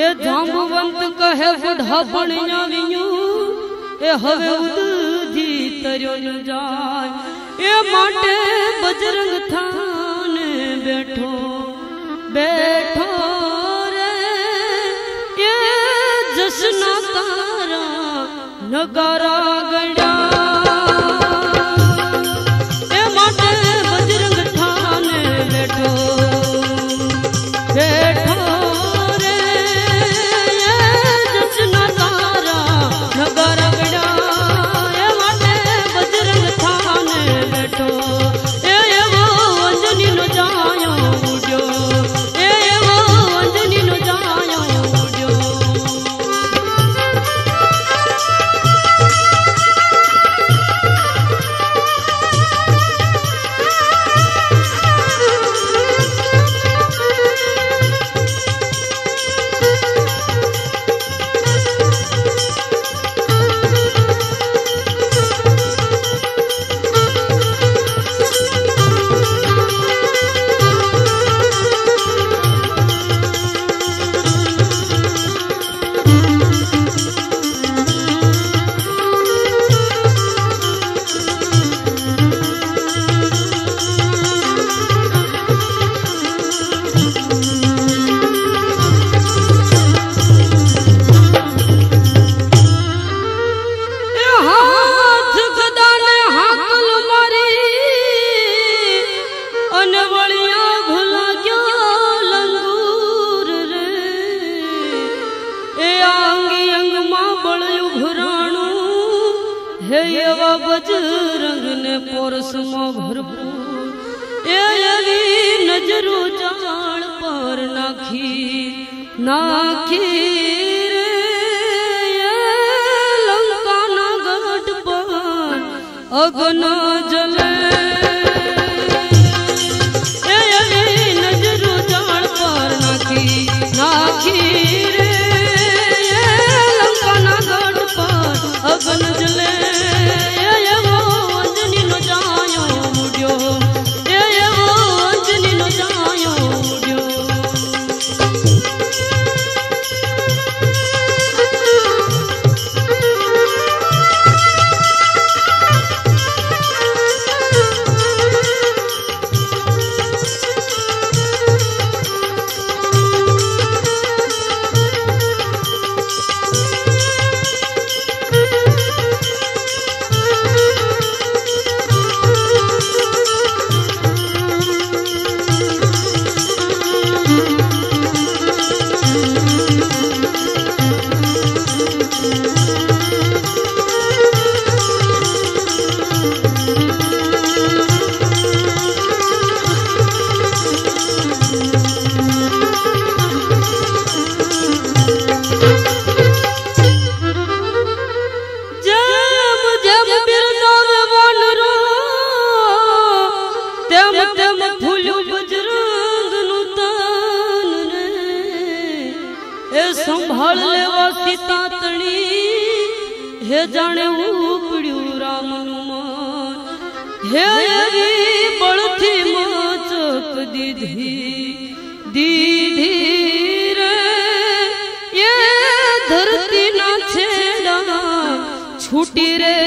એ જાંબુવંત કહે બુઢા પણ આવ્યું. એ હવે ઉદજી તર્યો ન જાય. એ માટે બજરંગ થાને બેઠો. બેઠો રે. એ જસના તારા નગારા ઘરાણું હે એવા બજરંગને પોરસમાં ભરપૂર એ એવી નજરો ચાળ પર નાખી નાખી રે એ લંકાના ગઢ પર અગ્ન જલે એ સંભાળ લેવા સીતા તણી હે જાણે ઉપડ્યું રામનું મન. હે એવી બળથી મોચક દીધી દીધી રે. એ ધરતીના છેડા છૂટી રે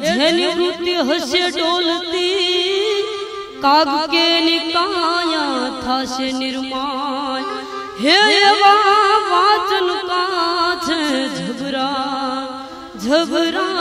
જેની વૃત્તિ હશે ડોલતી, કાગ કે નિકાયા થશે નિર્માય હે એવા વાચન કાછ જબરા જબરા